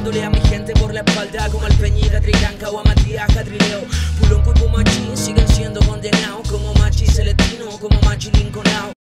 dándole a mi gente por la espalda como Alpeñida, Trilanca o a Matías Catrileo. Pulón, Pupo, Machi siguen siendo condenados como Machi Celestino, como Machi Lincolnao.